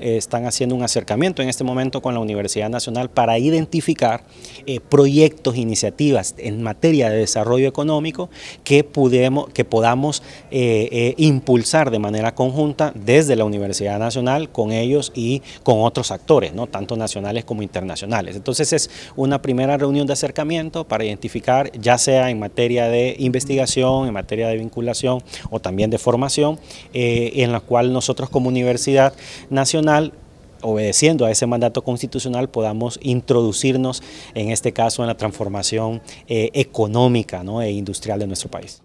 Están haciendo un acercamiento en este momento con la Universidad Nacional para identificar eh, proyectos, iniciativas en materia de desarrollo económico que, que podamos eh, eh, impulsar de manera conjunta desde la Universidad Nacional con ellos y con otros actores, ¿no? tanto nacionales como internacionales. Entonces es una primera reunión de acercamiento para identificar, ya sea en materia de investigación, en materia de vinculación o también de formación, en la cual nosotros como Universidad Nacional obedeciendo a ese mandato constitucional, podamos introducirnos, en este caso, en la transformación eh, económica e industrial de nuestro país.